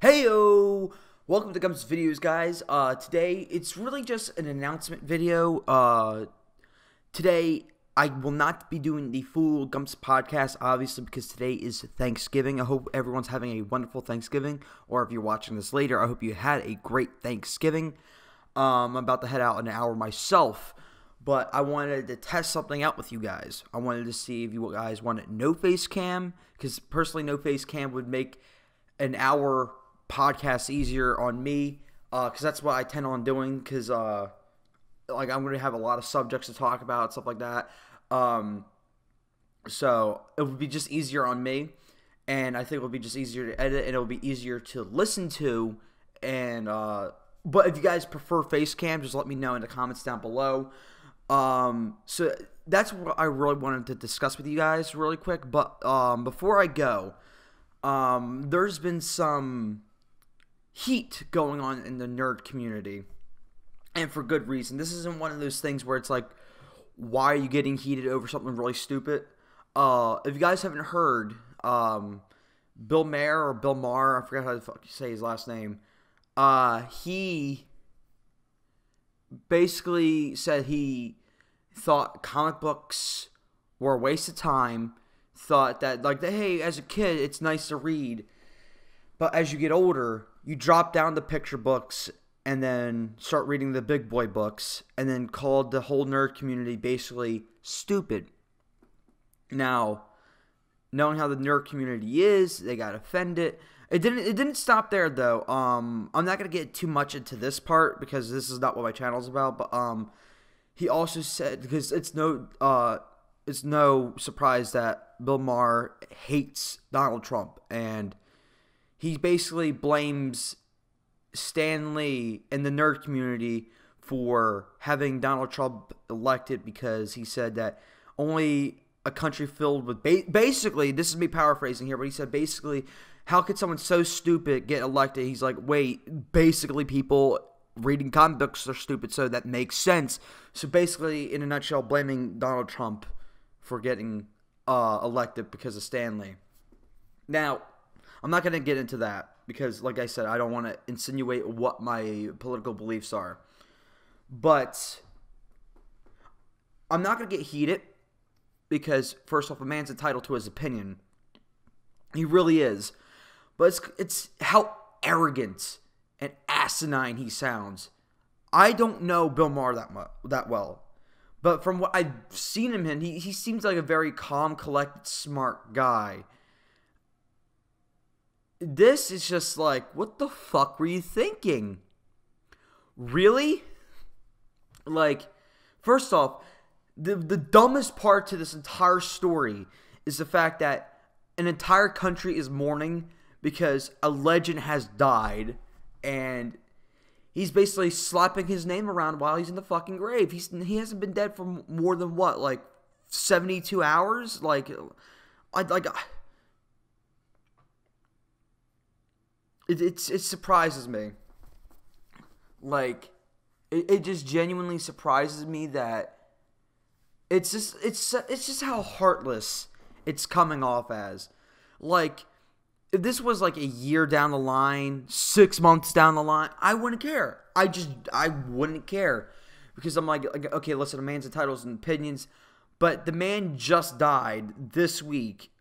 Heyo! Welcome to Gumps Videos, guys. Uh, today, it's really just an announcement video. Uh, today, I will not be doing the full Gumps podcast, obviously, because today is Thanksgiving. I hope everyone's having a wonderful Thanksgiving, or if you're watching this later, I hope you had a great Thanksgiving. Um, I'm about to head out in an hour myself, but I wanted to test something out with you guys. I wanted to see if you guys wanted no face cam, because personally, no face cam would make an hour podcast easier on me because uh, that's what I tend on doing because uh, like I'm going to have a lot of subjects to talk about stuff like that. Um, so it would be just easier on me, and I think it would be just easier to edit, and it will be easier to listen to. And uh, but if you guys prefer face cam, just let me know in the comments down below. Um, so that's what I really wanted to discuss with you guys really quick. But um, before I go, um, there's been some heat going on in the nerd community, and for good reason. This isn't one of those things where it's like, why are you getting heated over something really stupid? Uh, if you guys haven't heard, um, Bill Maher or Bill Maher, I forgot how to say his last name. Uh, he basically said he thought comic books were a waste of time. Thought that like, hey, as a kid, it's nice to read, but as you get older, you drop down the picture books and then start reading the big boy books and then called the whole nerd community basically stupid. Now, knowing how the nerd community is, they got offended. It didn't it didn't stop there though. Um I'm not going to get too much into this part because this is not what my channel is about, but um he also said because it's no uh it's no surprise that Bill Maher hates Donald Trump and he basically blames Stan Lee and the nerd community for having Donald Trump elected because he said that only a country filled with ba- basically this is me paraphrasing here but he said basically how could someone so stupid get elected he's like wait basically people reading comic books are stupid so that makes sense so basically in a nutshell blaming donald trump for getting uh, elected because of Stan Lee. Now I'm not going to get into that because, like I said, I don't want to insinuate what my political beliefs are. But I'm not going to get heated because, first off, a man's entitled to his opinion. He really is. But it's, it's how arrogant and asinine he sounds. I don't know Bill Maher that much, that well. But from what I've seen him in, he, he seems like a very calm, collected, smart guy this is just like, what the fuck were you thinking? Really? Like, first off, the the dumbest part to this entire story is the fact that an entire country is mourning because a legend has died and he's basically slapping his name around while he's in the fucking grave. He's he hasn't been dead for more than what, like 72 hours? Like I like it, it's it surprises me. Like, it, it just genuinely surprises me that it's just it's it's just how heartless it's coming off as. Like, if this was like a year down the line, six months down the line, I wouldn't care. I just I wouldn't care because I'm like, like okay, listen, a man's entitled and opinions, but the man just died this week,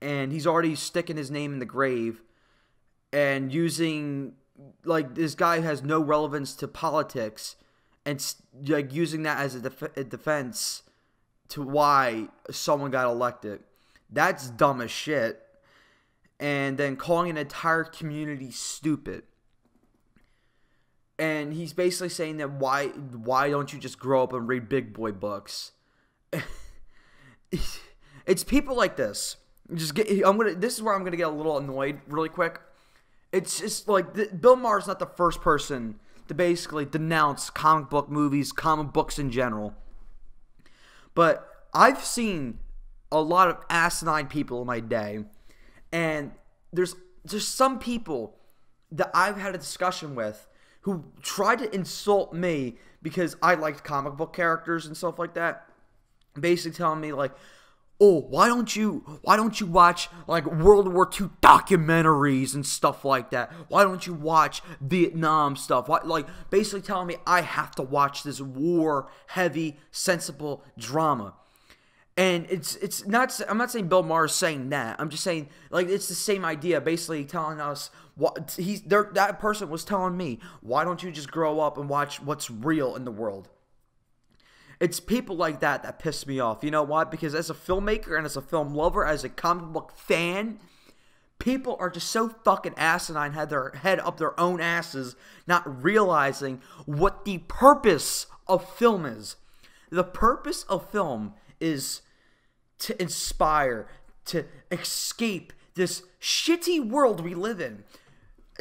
and he's already sticking his name in the grave and using like this guy has no relevance to politics and like using that as a, def- a defense to why someone got elected. That's dumb as shit. And then calling an entire community stupid. And he's basically saying that why why don't you just grow up and read big boy books? it's people like this. Just get I'm gonna this is where I'm gonna get a little annoyed really quick it's just like the, Bill Maher's not the first person to basically denounce comic book movies, comic books in general. But I've seen a lot of asinine people in my day, and there's there's some people that I've had a discussion with who tried to insult me because I liked comic book characters and stuff like that. Basically telling me like, oh, why don't you why don't you watch like World War II documentaries and stuff like that? Why don't you watch Vietnam stuff? Why, like basically telling me I have to watch this war heavy, sensible drama. And it's it's not I'm not saying Bill Maher is saying that. I'm just saying like it's the same idea basically telling us what he's there that person was telling me, why don't you just grow up and watch what's real in the world? It's people like that that piss me off. You know why? Because as a filmmaker and as a film lover, as a comic book fan, people are just so fucking asinine, had their head up their own asses, not realizing what the purpose of film is. The purpose of film is to inspire, to escape this shitty world we live in.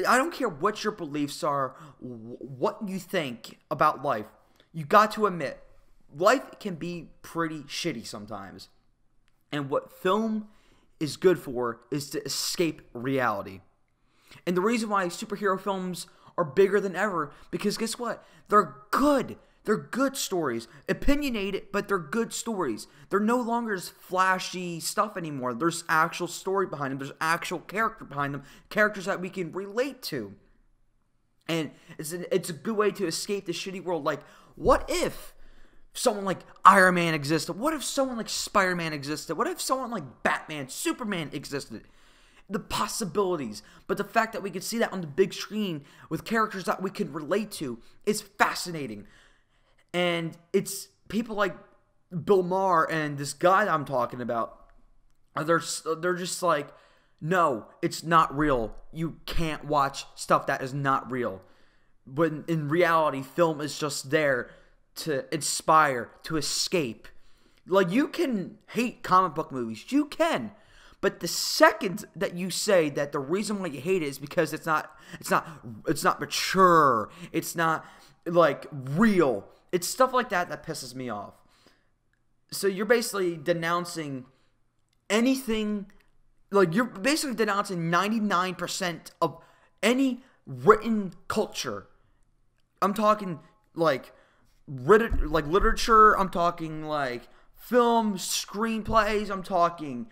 I don't care what your beliefs are, what you think about life. You got to admit, life can be pretty shitty sometimes. And what film is good for is to escape reality. And the reason why superhero films are bigger than ever because guess what? They're good. They're good stories. Opinionated, but they're good stories. They're no longer just flashy stuff anymore. There's actual story behind them. There's actual character behind them. Characters that we can relate to. And it's a, it's a good way to escape the shitty world. Like, what if someone like Iron Man existed? What if someone like Spider Man existed? What if someone like Batman, Superman existed? The possibilities, but the fact that we could see that on the big screen with characters that we could relate to is fascinating. And it's people like Bill Maher and this guy I'm talking about. They're they're just like, no, it's not real. You can't watch stuff that is not real. But in reality, film is just there to inspire, to escape. Like you can hate comic book movies, you can. But the second that you say that the reason why you hate it is because it's not it's not it's not mature, it's not like real, it's stuff like that that pisses me off. So you're basically denouncing anything like you're basically denouncing 99% of any written culture. I'm talking like like literature, I'm talking like film, screenplays, I'm talking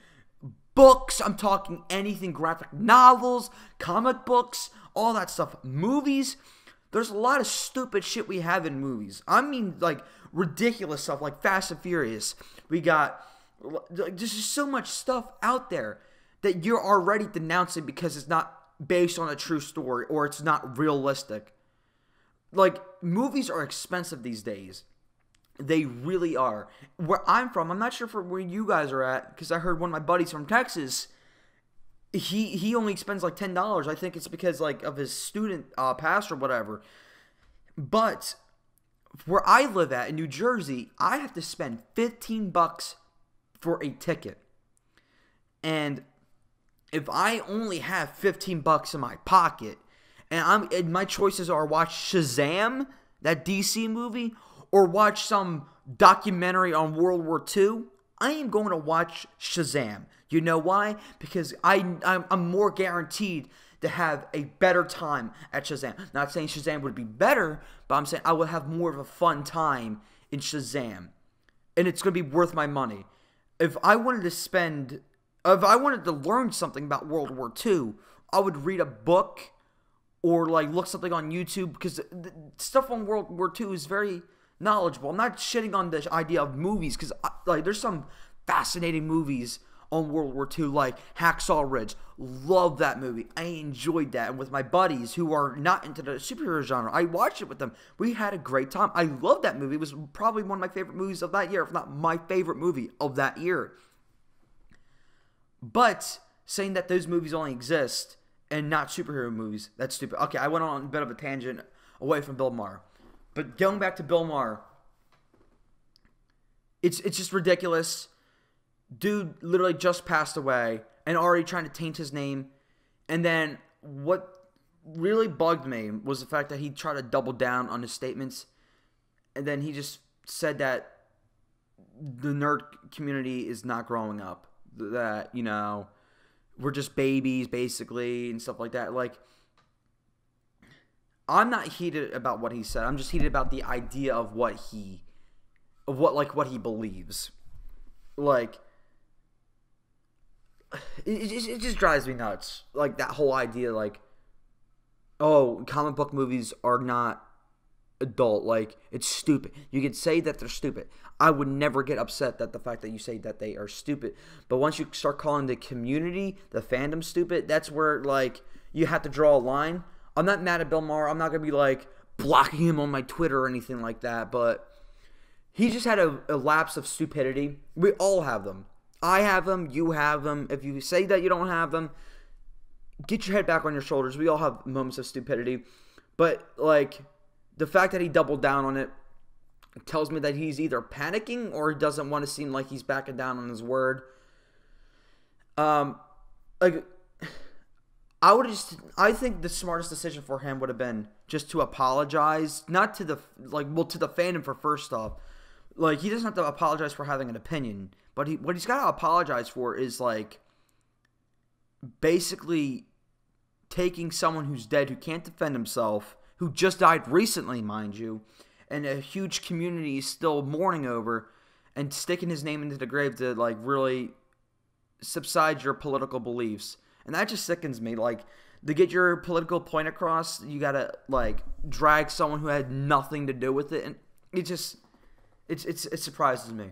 books, I'm talking anything graphic novels, comic books, all that stuff. Movies, there's a lot of stupid shit we have in movies. I mean, like ridiculous stuff like Fast and Furious. We got like, there's just so much stuff out there that you're already denouncing because it's not based on a true story or it's not realistic. Like movies are expensive these days. They really are. Where I'm from, I'm not sure for where you guys are at because I heard one of my buddies from Texas he he only spends like ten dollars. I think it's because like of his student uh, pass or whatever. But where I live at in New Jersey, I have to spend fifteen bucks for a ticket, and if I only have fifteen bucks in my pocket, and I'm and my choices are watch Shazam, that DC movie, or watch some documentary on World War II, I am going to watch Shazam you know why? Because I I'm, I'm more guaranteed to have a better time at Shazam. Not saying Shazam would be better, but I'm saying I would have more of a fun time in Shazam. And it's going to be worth my money. If I wanted to spend if I wanted to learn something about World War II, I would read a book or like look something on YouTube because stuff on World War II is very knowledgeable. I'm not shitting on the idea of movies because like there's some fascinating movies on World War II, like Hacksaw Ridge. Love that movie. I enjoyed that. And with my buddies who are not into the superhero genre, I watched it with them. We had a great time. I love that movie. It was probably one of my favorite movies of that year, if not my favorite movie of that year. But saying that those movies only exist and not superhero movies, that's stupid. Okay, I went on a bit of a tangent away from Bill Maher. But going back to Bill Maher, it's it's just ridiculous dude literally just passed away and already trying to taint his name. And then what really bugged me was the fact that he tried to double down on his statements. And then he just said that the nerd community is not growing up. That, you know, we're just babies basically and stuff like that. Like, I'm not heated about what he said. I'm just heated about the idea of what he, of what, like, what he believes. Like, it, it, just, drives me nuts. Like that whole idea, like, oh, comic book movies are not adult. Like it's stupid. You can say that they're stupid. I would never get upset that the fact that you say that they are stupid. But once you start calling the community, the fandom stupid, that's where like you have to draw a line. I'm not mad at Bill Maher. I'm not gonna be like blocking him on my Twitter or anything like that. But he just had a, a lapse of stupidity. We all have them. I have them. You have them. If you say that you don't have them, get your head back on your shoulders. We all have moments of stupidity. But like the fact that he doubled down on it tells me that he's either panicking or he doesn't want to seem like he's backing down on his word. Um, like I would just I think the smartest decision for him would have been just to apologize, not to the like well to the fandom for first off. Like he doesn't have to apologize for having an opinion, but he what he's got to apologize for is like basically taking someone who's dead who can't defend himself who just died recently, mind you, and a huge community is still mourning over, and sticking his name into the grave to like really subside your political beliefs. And that just sickens me. Like to get your political point across, you gotta like drag someone who had nothing to do with it, and it just it's it's it surprises me.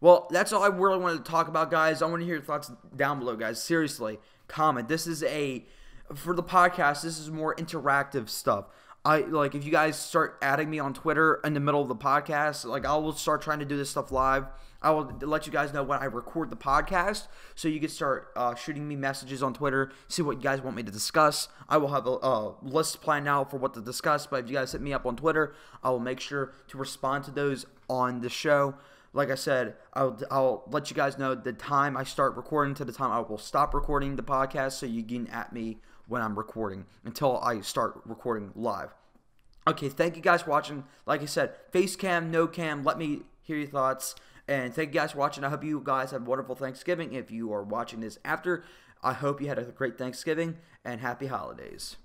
Well, that's all I really wanted to talk about, guys. I want to hear your thoughts down below, guys. Seriously, comment. This is a for the podcast. This is more interactive stuff. I like if you guys start adding me on Twitter in the middle of the podcast, like I will start trying to do this stuff live. I will let you guys know when I record the podcast, so you can start uh, shooting me messages on Twitter, see what you guys want me to discuss. I will have a, a list planned out for what to discuss, but if you guys hit me up on Twitter, I will make sure to respond to those on the show. Like I said, I'll, I'll let you guys know the time I start recording to the time I will stop recording the podcast, so you can at me when I'm recording until I start recording live. Okay, thank you guys for watching. Like I said, face cam, no cam, let me hear your thoughts. And thank you guys for watching. I hope you guys had a wonderful Thanksgiving. If you are watching this after, I hope you had a great Thanksgiving and happy holidays.